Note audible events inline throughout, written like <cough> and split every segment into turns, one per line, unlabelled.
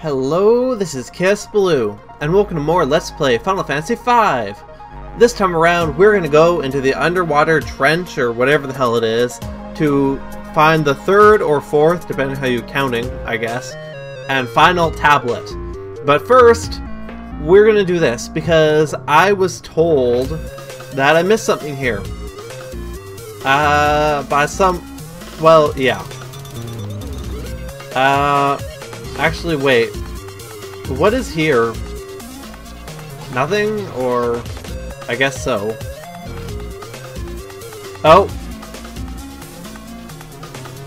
Hello, this is Kaosubaloo, and welcome to more Let's Play Final Fantasy V. This time around, we're to go into the underwater trench, or whatever the hell it is, to find the third or fourth, depending how you're counting, I guess, and final tablet. But first, we're to do this, because I was told that I missed something here. Uh, by some... well, yeah. Uh, actually, wait. What is here? Nothing? Or... I guess so. Oh!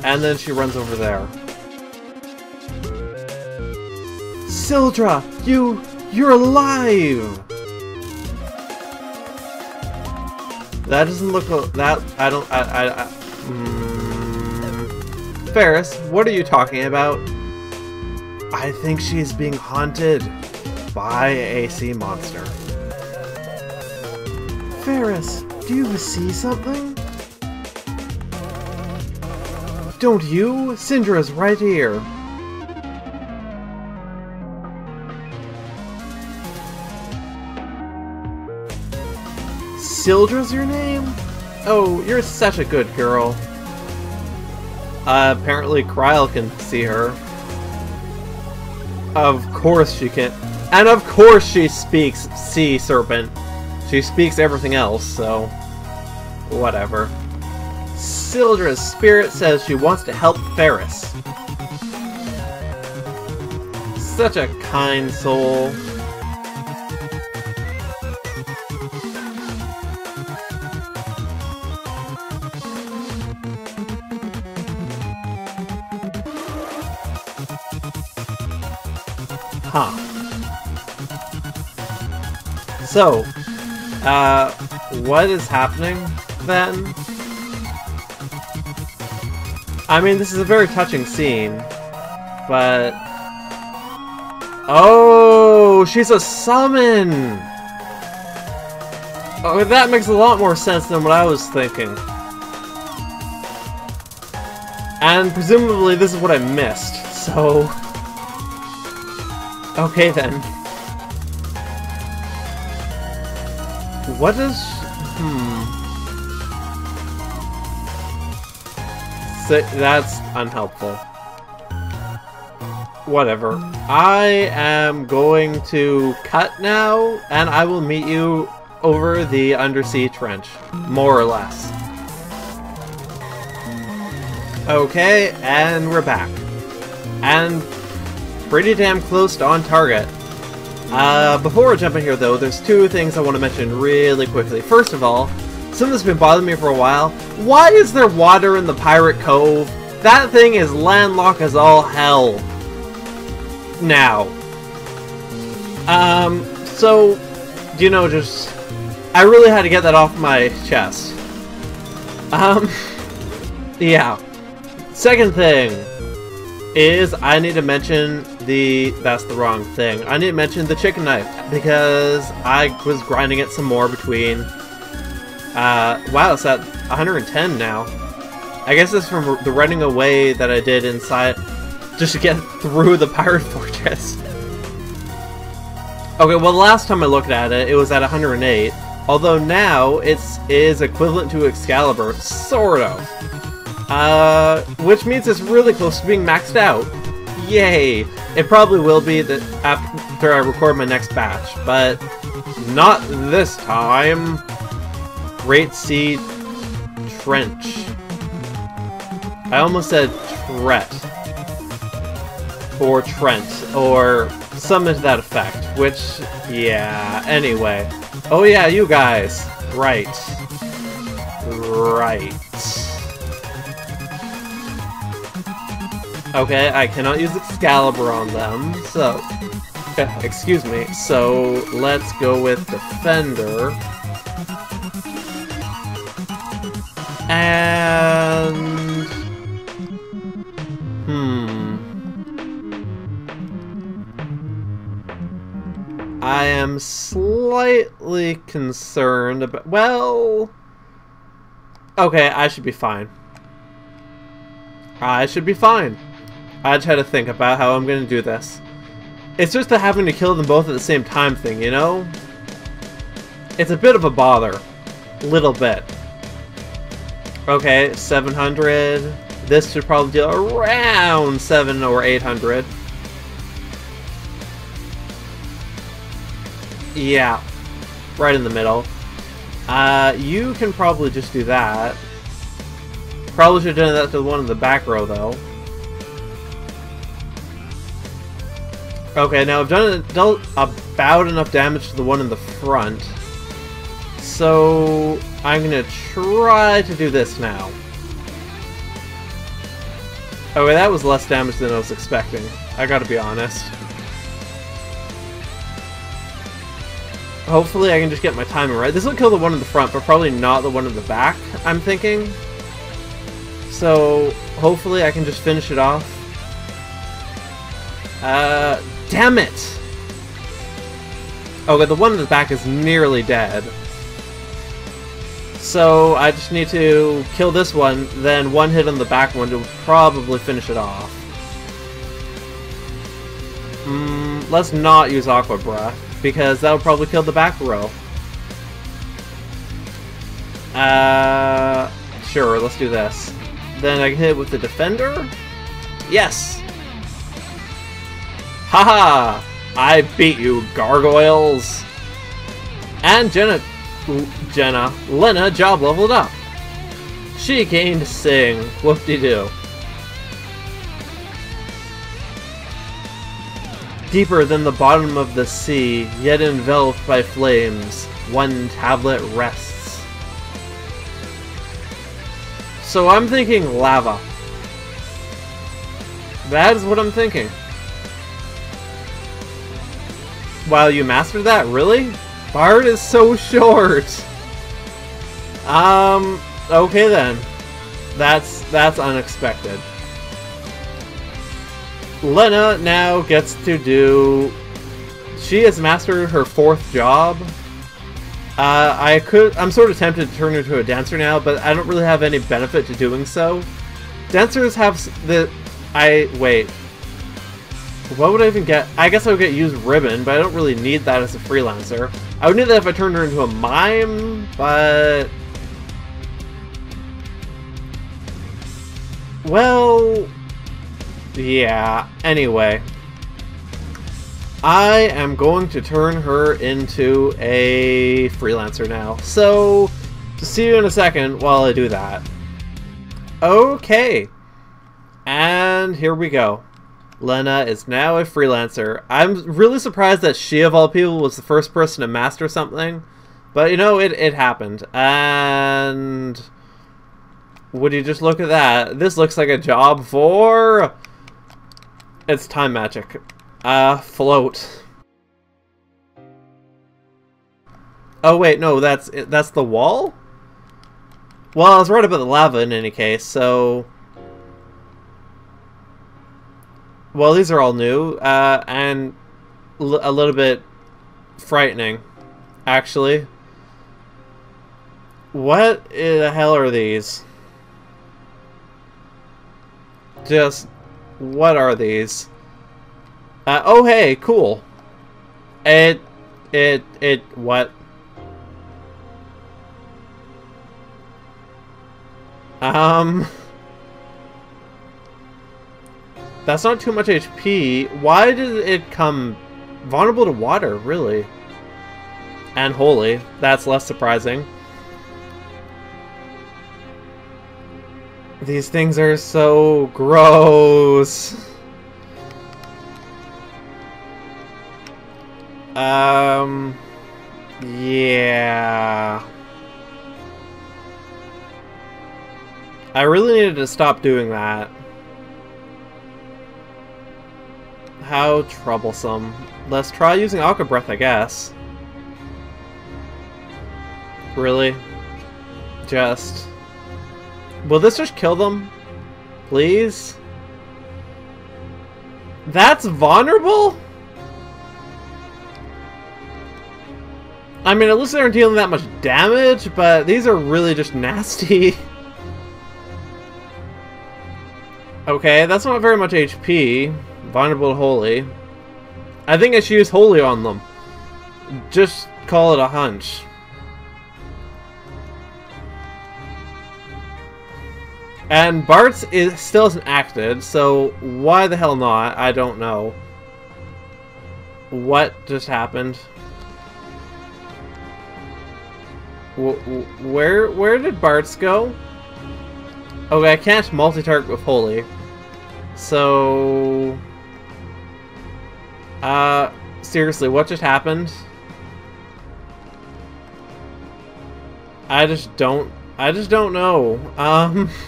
And then she runs over there. Syldra! You... You're alive! That doesn't look... That... I don't... I... I, I mm, Faris, what are you talking about? I think she's being haunted by a sea monster. Faris, do you see something? Don't you? Syldra's right here. Syldra's your name? Oh, you're such a good girl. Uh, apparently Krile can see her. Of course she can. And of course she speaks Sea Serpent. She speaks everything else, so... Whatever. Syldra's spirit says she wants to help Faris. Such a kind soul. Huh. So, uh, what is happening then? I mean, this is a very touching scene, but... Oh, she's a summon! Oh, that makes a lot more sense than what I was thinking. And presumably this is what I missed, so... Okay then. What is... Hmm... So, that's unhelpful. Whatever. I am going to cut now, and I will meet you over the undersea trench. More or less. Okay, and we're back. And pretty damn close to on target. Uh, before I jump in here though, there's two things I want to mention really quickly. First of all, something that's been bothering me for a while. Why is there water in the Pirate Cove? That thing is landlocked as all hell. Now. Um, so, you know, just... I really had to get that off my chest. Um, <laughs> yeah. Second thing is I need to mention the... That's the wrong thing. I need to mention the chicken knife, because I was grinding it some more between uh, wow, it's at 110 now. I guess it's from the running away that I did inside just to get <laughs> through the pirate <laughs> fortress. Okay, well, the last time I looked at it, it was at 108. Although now, it's is equivalent to Excalibur, sort of. Uh, which means it's really close to being maxed out. Yay! It probably will be that after I record my next batch, but not this time. Great Sea Trench. I almost said Tret. Or Trent. Or something to that effect. Which, yeah, anyway. Oh yeah, you guys. Right. Right. Okay, I cannot use Excalibur on them, so... <laughs> Excuse me. So, let's go with Defender. And... Hmm... I am slightly concerned about... Well... Okay, I should be fine. I should be fine. I had to think about how I'm going to do this. It's just the having to kill them both at the same time thing, you know? It's a bit of a bother. Little bit. Okay, 700. This should probably deal around 7 or 800. Yeah, right in the middle. Uh, you can probably just do that. Probably should have done that to the one in the back row, though. Okay, now I've done, dealt about enough damage to the one in the front. So, I'm gonna try to do this now. Okay, that was less damage than I was expecting. I gotta be honest. Hopefully I can just get my timing right. This will kill the one in the front, but probably not the one in the back, I'm thinking. So, hopefully I can just finish it off. Uh, damn it! Okay, the one in the back is nearly dead. So, I just need to kill this one, then one hit on the back one to probably finish it off. Mm, let's not use Aqua Breath because that'll probably kill the back row. Uh, sure, let's do this. Then I can hit with the defender? Yes! Haha! I beat you, gargoyles! And Jenna, Jenna, Lenna job leveled up. She gained Sing. Whoop-de-doo. Deeper than the bottom of the sea, yet enveloped by flames, one tablet rests. So I'm thinking lava. That is what I'm thinking. Wow, you mastered that? Really? Bard is so short! Um, okay then. That's, that's unexpected. Lenna now gets to do... She has mastered her fourth job. Uh, I could... I'm sort of tempted to turn her into a dancer now, but I don't really have any benefit to doing so. Dancers have the... I... Wait. What would I even get? I guess I would get used ribbon, but I don't really need that as a freelancer. I would need that if I turned her into a mime, but... Well... Yeah, anyway. I am going to turn her into a freelancer now. So, see you in a second while I do that. Okay. And here we go. Lenna is now a freelancer. I'm really surprised that she, of all people, was the first person to master something. But, you know, it, it happened. And... Would you just look at that? This looks like a job for... It's time magic. Uh, float. Oh wait, no, that's that's the wall? Well, I was right about the lava in any case, so... Well, these are all new, uh, and a little bit frightening, actually. What the hell are these? Just, what are these? Uh, oh hey, cool. It, it, it, what? Um... <laughs> That's not too much HP. Why did it come vulnerable to water, really? And holy. That's less surprising. These things are so gross. Um... Yeah... I really needed to stop doing that. How troublesome. Let's try using Aqua Breath, I guess. Really? Just... Will this just kill them? Please? That's vulnerable? I mean, at least they aren't dealing that much damage, but these are really just nasty. <laughs> okay, that's not very much HP. Vulnerable Holy. I think I should use Holy on them. Just call it a hunch. And Bartz is still isn't acted, so why the hell not? I don't know. What just happened? where where did Bartz go? Okay, I can't multi-target with Holy. So... Uh, seriously, what just happened? I just don't... I just don't know. Um... <laughs>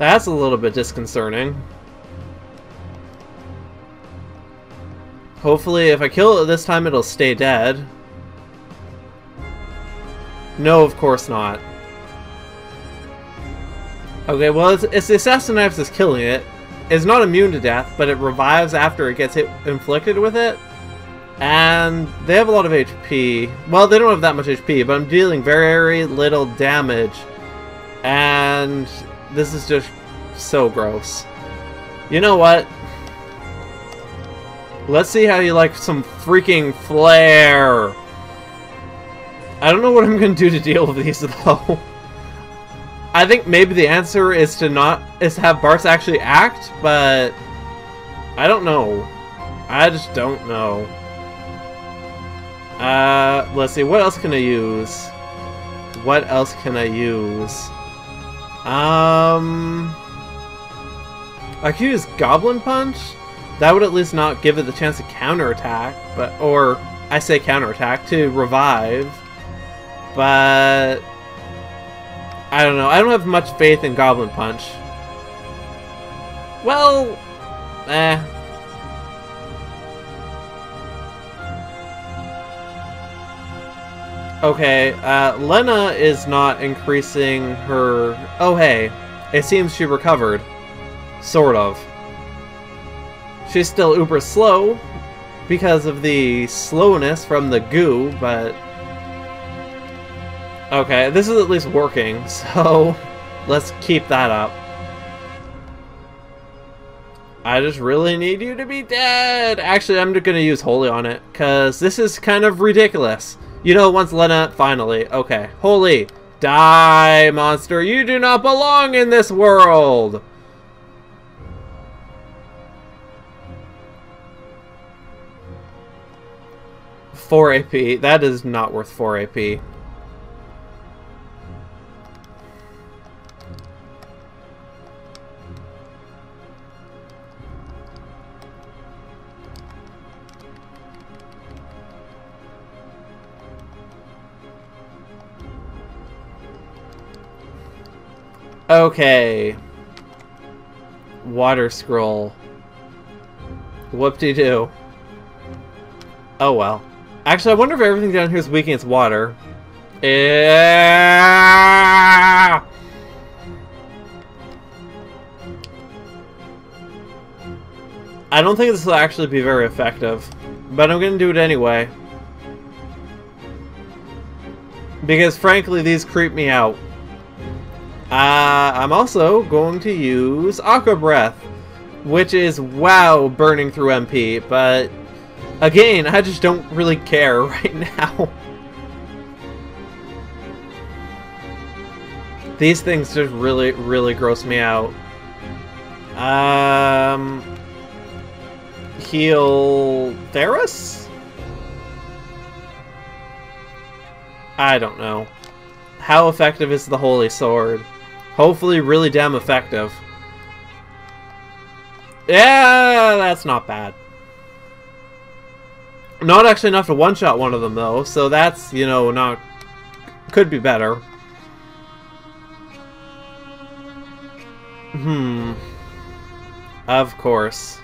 That's a little bit disconcerting. Hopefully, if I kill it this time, it'll stay dead. No, of course not. Okay, well, it's, it's the Assassin Knives that's killing it. It's not immune to death, but it revives after it gets hit, inflicted with it. And they have a lot of HP. Well, they don't have that much HP, but I'm dealing very little damage. And this is just so gross. You know what? Let's see how you like some freaking flare. I don't know what I'm going to do to deal with these, <laughs> though. I think maybe the answer is to not is to have Bartz actually act, but I don't know. I just don't know. Uh, let's see, what else can I use? What else can I use? Um... I could use Goblin Punch? That would at least not give it the chance to counterattack, but or I say counterattack to revive. But I don't know. I don't have much faith in Goblin Punch. Well, eh. Okay, uh, Lenna is not increasing her... Oh, hey. It seems she recovered. Sort of. She's still uber slow because of the slowness from the goo, but... Okay, this is at least working, <laughs> so let's keep that up. I just really need you to be dead! Actually, I'm just gonna use Holy on it, because this is kind of ridiculous. You know, once Lenna... Finally. Okay. Holy. Die, monster! You do not belong in this world! 4 AP. That is not worth 4 AP. Okay. Water scroll. Whoop-de-doo. Oh well. Actually, I wonder if everything down here is weak against water. Yeah. I don't think this will actually be very effective, but I'm going to do it anyway. Because frankly, these creep me out. Uh, I'm also going to use Aqua Breath, which is, wow, burning through MP, but Again, I just don't really care <laughs> right now. These things just really, really gross me out. Um... Heal... Theros? I don't know. How effective is the Holy Sword? Hopefully really damn effective. Yeah, that's not bad. Not actually enough to one-shot one of them, though, so that's, you know, not... Could be better. Hmm. Of course.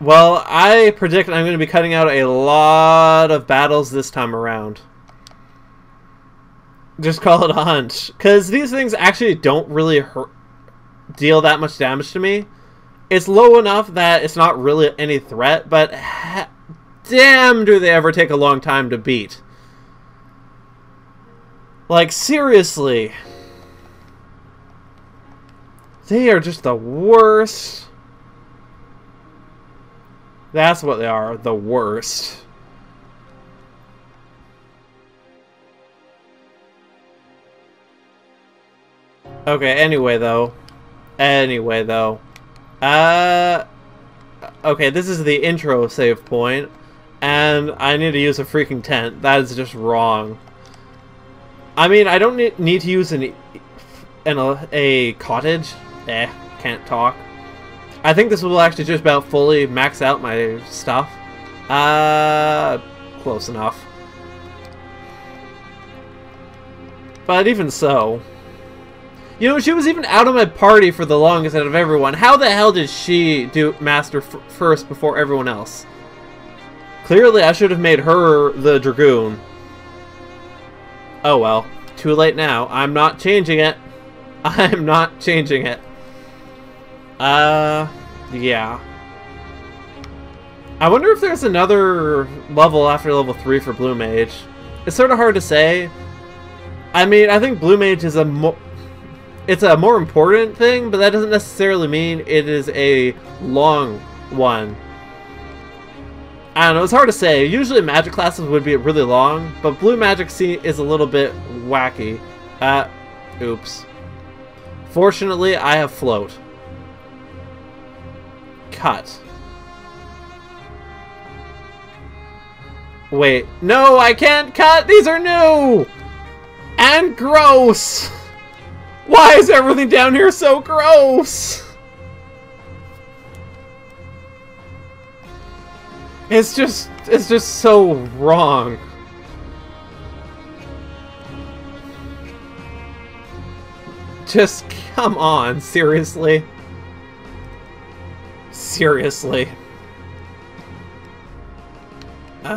Well, I predict I'm going to be cutting out a lot of battles this time around. Just call it a hunch. Because these things actually don't really hurt, deal that much damage to me. It's low enough that it's not really any threat, but damn do they ever take a long time to beat. Like, seriously. They are just the worst. That's what they are. The worst. Okay, anyway, though. Anyway, though. Uh... Okay, this is the intro save point, and I need to use a freaking tent. That is just wrong. I mean, I don't need, to use an, an a, a cottage. Eh, can't talk. I think this will actually just about fully max out my stuff. Uh, close enough. But even so, you know, she was even out of my party for the longest out of everyone. How the hell did she do Master first before everyone else? Clearly, I should have made her the Dragoon. Oh well. Too late now. I'm not changing it. <laughs> I'm not changing it. Uh, yeah. I wonder if there's another level after level 3 for Blue Mage. It's sort of hard to say. I mean, I think Blue Mage is a more... It's a more important thing, but that doesn't necessarily mean it is a long one. I don't know, it's hard to say. Usually magic classes would be really long, but blue magic C is a little bit wacky. Uh, oops. Fortunately, I have float. Cut. Wait, no, I can't cut! These are new! And gross! Why is everything down here so gross? It's just, it's just so wrong. Just, come on, seriously? Seriously.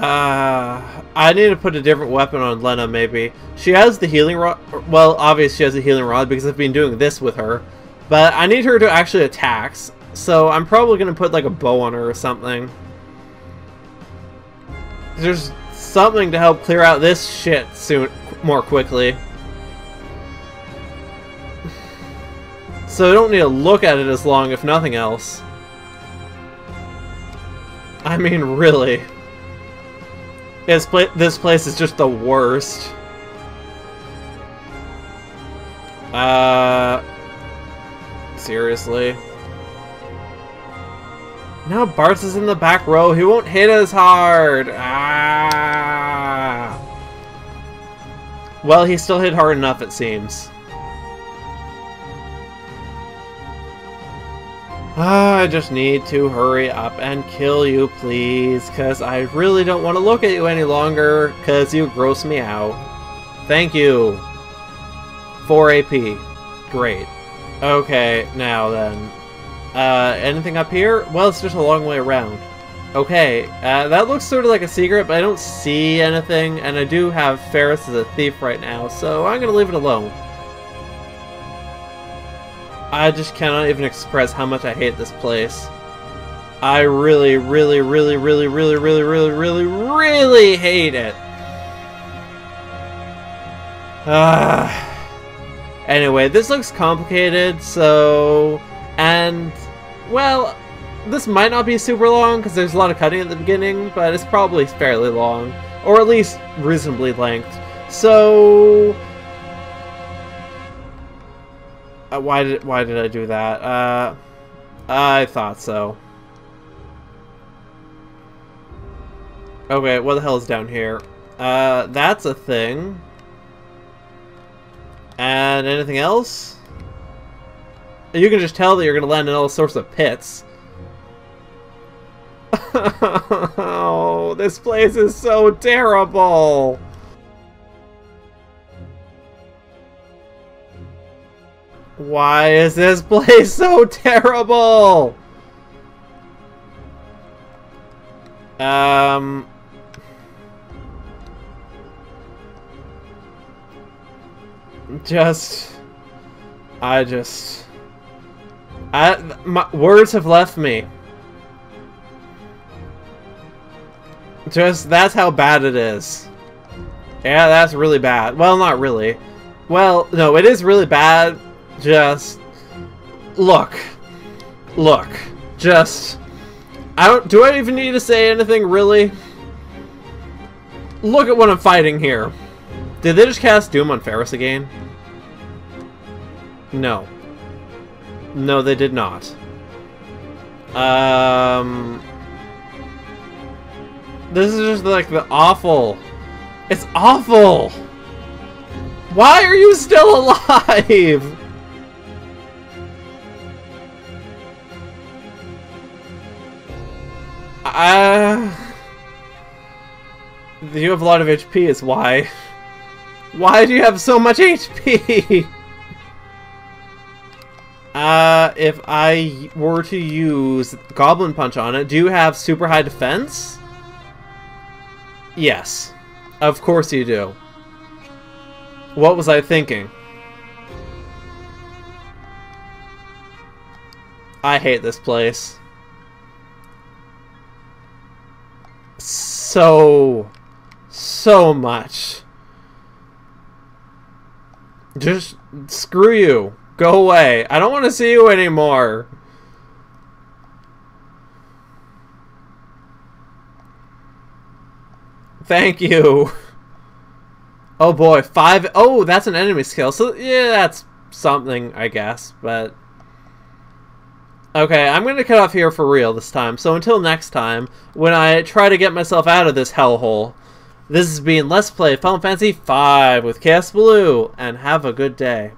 Uh, I need to put a different weapon on Lenna, maybe. She has the healing rod. Well, obviously she has the healing rod because I've been doing this with her. But I need her to actually attack. So I'm probably going to put like a bow on her or something. There's something to help clear out this shit soon, more quickly. So I don't need to look at it as long, if nothing else. I mean, really. This, pla this place is just the worst. Uh... Seriously? Now Bartz is in the back row. He won't hit as hard. Ah. Well, he still hit hard enough, it seems. Ah, I just need to hurry up and kill you, please, because I really don't want to look at you any longer, because you gross me out. Thank you. 4 AP. Great. Okay, now then. Uh, anything up here? Well, it's just a long way around. Okay, uh, that looks sort of like a secret, but I don't see anything, and I do have Faris as a thief right now, so I'm gonna leave it alone. I just cannot even express how much I hate this place. I really, really, really, really, really, really, really, really, really hate it. Ah. Anyway, this looks complicated, so... And well, this might not be super long because there's a lot of cutting at the beginning, but it's probably fairly long, or at least reasonably length. So, uh, why did why did I do that? Uh, I thought so. Okay, what the hell is down here? Uh, that's a thing. And anything else? You can just tell that you're to land in all sorts of pits. <laughs> oh, this place is so terrible! Why is this place so terrible? Um... Just... I just... I, my words have left me. Just, that's how bad it is. Yeah, that's really bad. Well, not really. Well, no, it is really bad. Just, look. Look. Just, I don't. Do I even need to say anything, really? Look at what I'm fighting here. Did they just cast Doom on Faris again? No. No, they did not. Um... This is just like the awful... It's awful! Why are you still <laughs> alive? Uh... You have a lot of HP is why. Why do you have so much HP? <laughs> uh, if I were to use Goblin Punch on it, do you have super high defense? Yes. Of course you do. What was I thinking? I hate this place. So, so much. Just screw you. Go away. I don't want to see you anymore. Thank you. Oh boy, five. Oh, that's an enemy skill. So yeah, that's something, I guess. But okay, I'm going to cut off here for real this time. So until next time, when I try to get myself out of this hellhole, this has been Let's Play Final Fantasy V with Kaosubaloo, and have a good day.